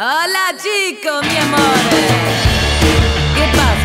Hola chicos, mi amor. ¿Qué pasa?